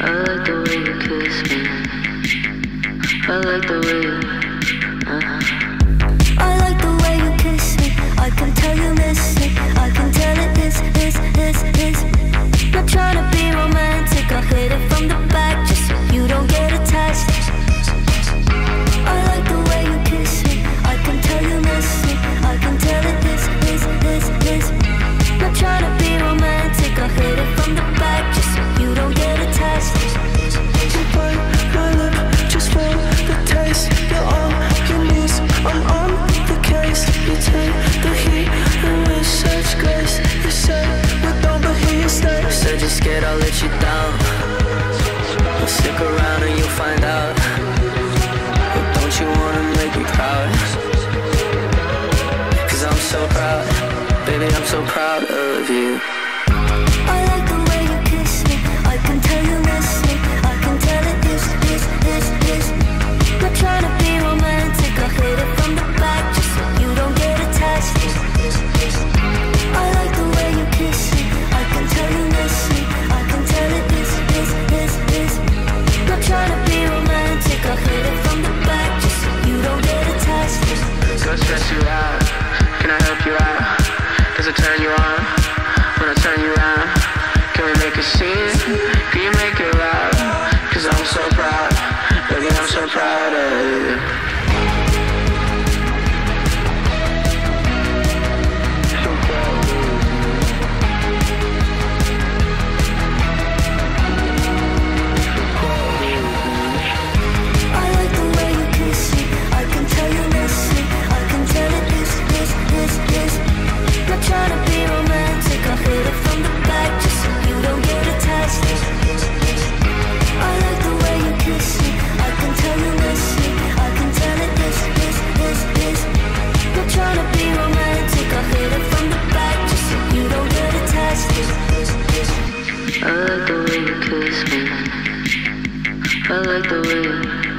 I like the way you kiss me. I like the way you. put you down. But stick around and you'll find out. But don't you wanna make me proud? Cause I'm so proud, baby, I'm so proud of you. so proud of. I like the way.